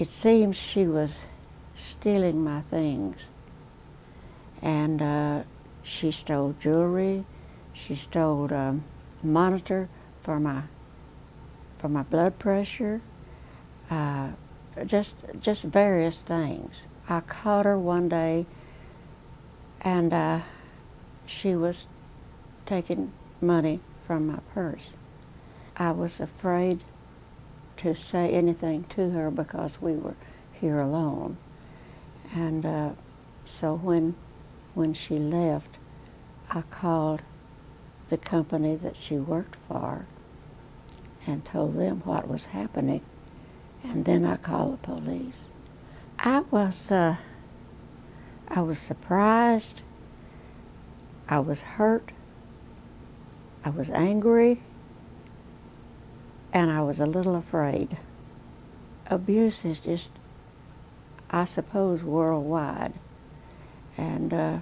it seems she was stealing my things. And uh, she stole jewelry. She stole um, a monitor for my for my blood pressure. Uh, just just various things. I caught her one day, and uh, she was taking money from my purse. I was afraid to say anything to her because we were here alone. And uh, so when, when she left, I called the company that she worked for and told them what was happening. And then I called the police. I was, uh, I was surprised. I was hurt. I was angry. And I was a little afraid. Abuse is just I suppose, worldwide. And uh,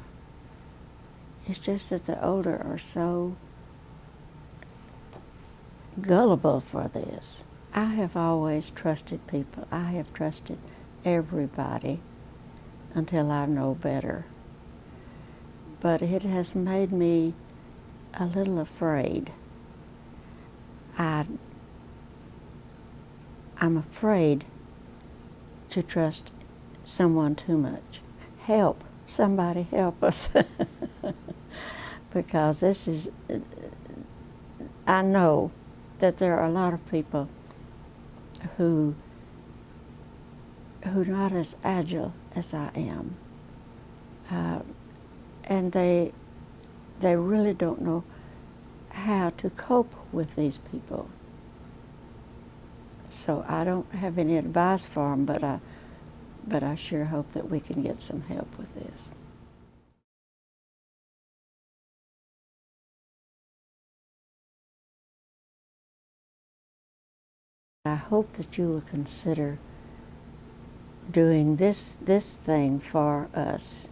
it's just that the older are so gullible for this. I have always trusted people. I have trusted everybody until I know better. But it has made me a little afraid. I, I'm afraid to trust someone too much. Help, somebody help us. because this is, I know that there are a lot of people who who are not as agile as I am. Uh, and they they really don't know how to cope with these people. So I don't have any advice for them, but I but I sure hope that we can get some help with this. I hope that you will consider doing this this thing for us.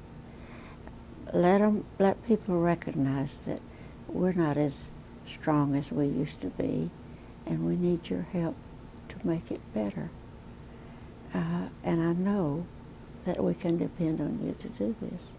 Let them let people recognize that we're not as strong as we used to be, and we need your help make it better. Uh, and I know that we can depend on you to do this.